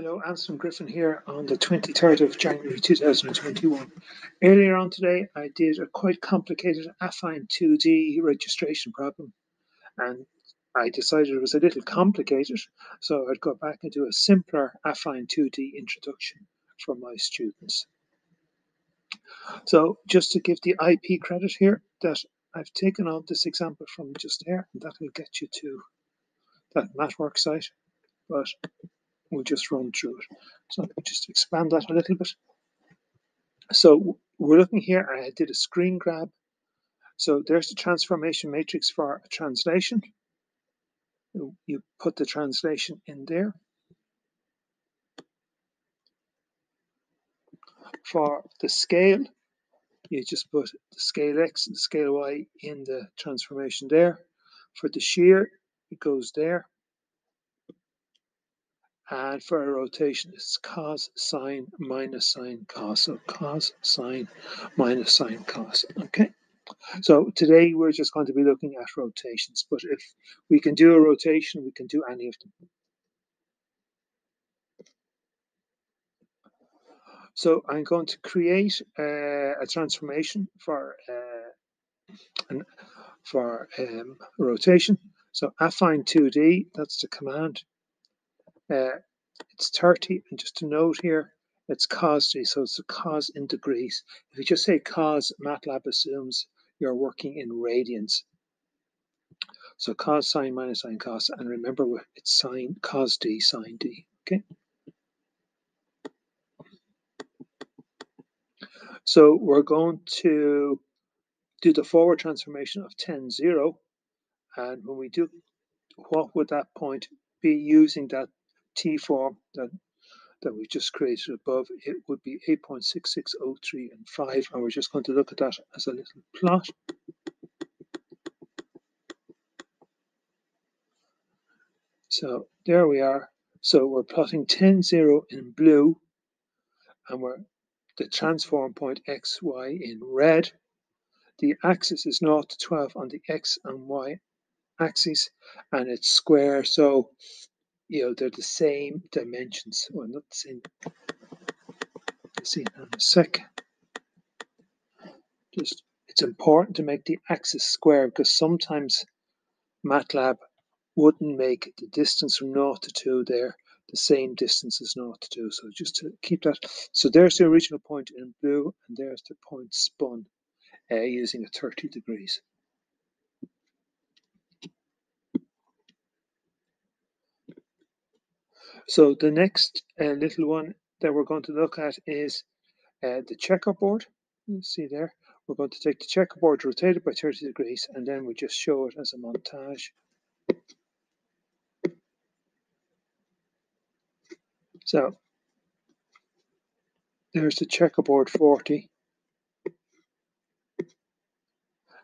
Hello, Anselm Griffin here on the 23rd of January 2021. Earlier on today, I did a quite complicated affine 2D registration problem, and I decided it was a little complicated, so I'd go back and do a simpler affine 2D introduction for my students. So, just to give the IP credit here, that I've taken out this example from just there, and that will get you to that MathWorks site. But we'll just run through it. So just expand that a little bit. So we're looking here, I did a screen grab. So there's the transformation matrix for a translation. You put the translation in there. For the scale, you just put the scale x and the scale y in the transformation there. For the shear, it goes there. And for a rotation, it's cos, sine, minus sine, cos. So cos, sine, minus sine, cos. Okay. So today we're just going to be looking at rotations, but if we can do a rotation, we can do any of them. So I'm going to create uh, a transformation for uh, an, for um, rotation. So affine 2D, that's the command. Uh, it's 30, and just to note here, it's cos d, so it's a cos in degrees. If you just say cos, MATLAB assumes you're working in radians. So cos, sine, minus sine, cos, and remember it's sine, cos d, sine d, okay? So we're going to do the forward transformation of 10, 0, and when we do, what would that point be using that T form that that we just created above, it would be 8.6603 and 5, and we're just going to look at that as a little plot. So there we are. So we're plotting 10, 0 in blue, and we're the transform point x, y in red. The axis is 0 to 12 on the x and y axis, and it's square. So you know, they're the same dimensions. Well, not the same. Let's see in a sec. Just, it's important to make the axis square because sometimes MATLAB wouldn't make the distance from 0 to 2 there the same distance as 0 to 2. So just to keep that. So there's the original point in blue, and there's the point spun uh, using a 30 degrees. So the next uh, little one that we're going to look at is uh, the checkerboard. You see there, we're going to take the checkerboard, rotate it by 30 degrees, and then we just show it as a montage. So there's the checkerboard 40.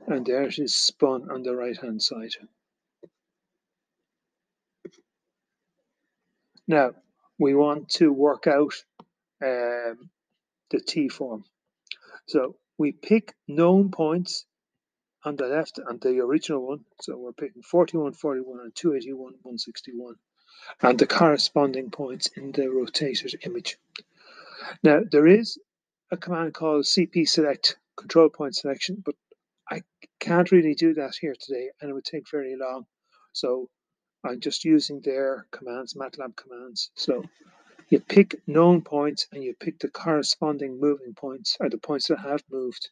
And there it is spun on the right hand side. Now, we want to work out um, the T form. So we pick known points on the left and the original one. So we're picking 41, 41, and 281, 161, and the corresponding points in the rotated image. Now, there is a command called CP select, control point selection, but I can't really do that here today and it would take very long. So I'm just using their commands, MATLAB commands. So you pick known points and you pick the corresponding moving points, or the points that have moved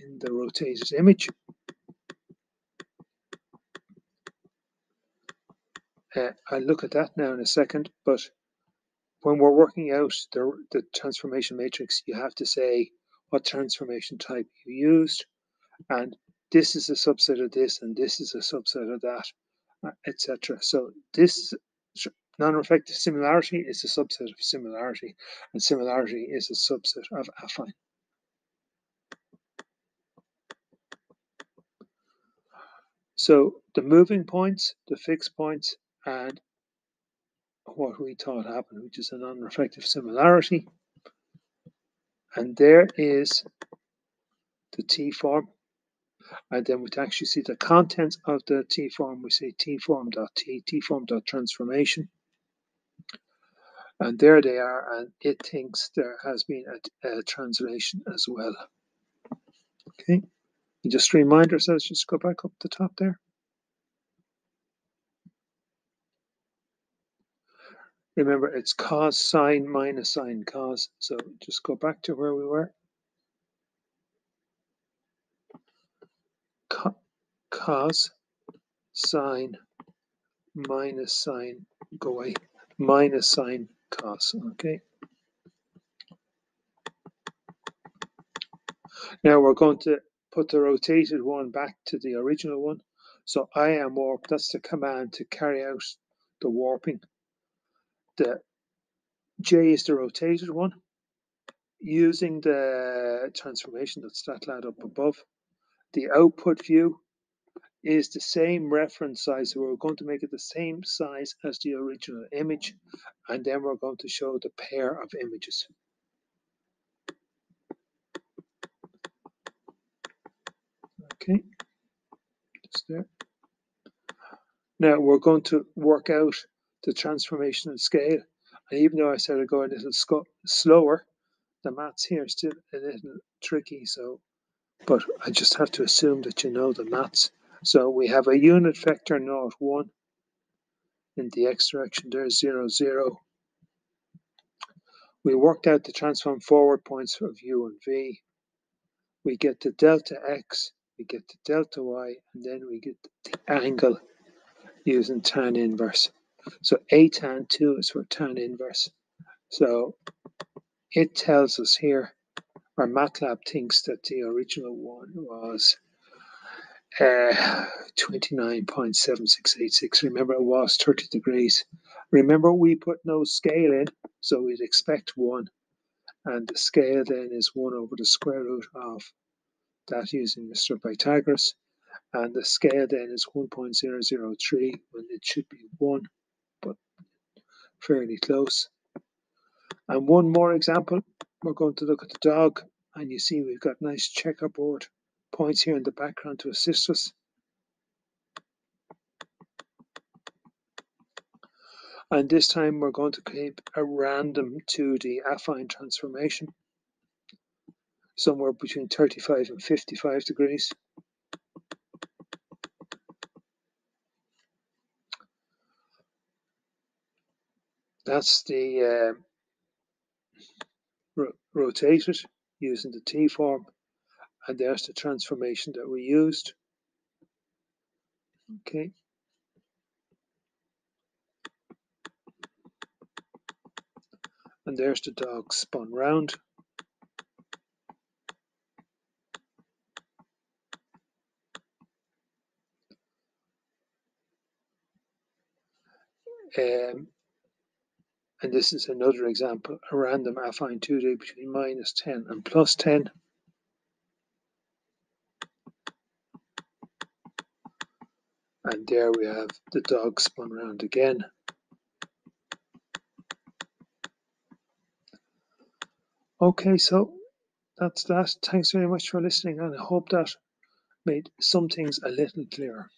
in the rotated image. Uh, I'll look at that now in a second, but when we're working out the, the transformation matrix, you have to say what transformation type you used, and this is a subset of this, and this is a subset of that etc. So this non-reflective similarity is a subset of similarity, and similarity is a subset of affine. So the moving points, the fixed points, and what we thought happened, which is a non-reflective similarity. And there is the T form and then we actually see the contents of the T form. We say T form dot T, form dot transformation. And there they are, and it thinks there has been a, a translation as well. Okay, and just a reminder says just go back up the top there. Remember, it's cos sine minus sine cos. So just go back to where we were. Cos sine minus sine, go away, minus sine cos, okay? Now we're going to put the rotated one back to the original one. So imwarp, that's the command to carry out the warping. The J is the rotated one. Using the transformation that's that lad up above. The output view is the same reference size. So we're going to make it the same size as the original image. And then we're going to show the pair of images. Okay, just there. Now we're going to work out the transformation and scale. And even though I said I'd go a little slower, the maths here is still a little tricky. So, but I just have to assume that you know the maths. So we have a unit vector naught 1 in the x direction, there's 0, 0. We worked out the transform forward points of u and v. We get the delta x, we get the delta y, and then we get the angle using tan inverse. So a tan 2 is for tan inverse. So it tells us here, or MATLAB thinks that the original one was uh, 29.7686. Remember, it was 30 degrees. Remember, we put no scale in, so we'd expect 1. And the scale then is 1 over the square root of that using Mr. Pythagoras. And the scale then is 1.003 when it should be 1, but fairly close. And one more example, we're going to look at the dog, and you see we've got nice checkerboard points here in the background to assist us. And this time we're going to keep a random to the affine transformation, somewhere between 35 and 55 degrees. That's the uh, ro it using the T form and there's the transformation that we used. Okay. And there's the dog spun round. Um, and this is another example, a random affine 2D between minus 10 and plus 10. And there we have the dog spun round again. Okay, so that's that. Thanks very much for listening, and I hope that made some things a little clearer.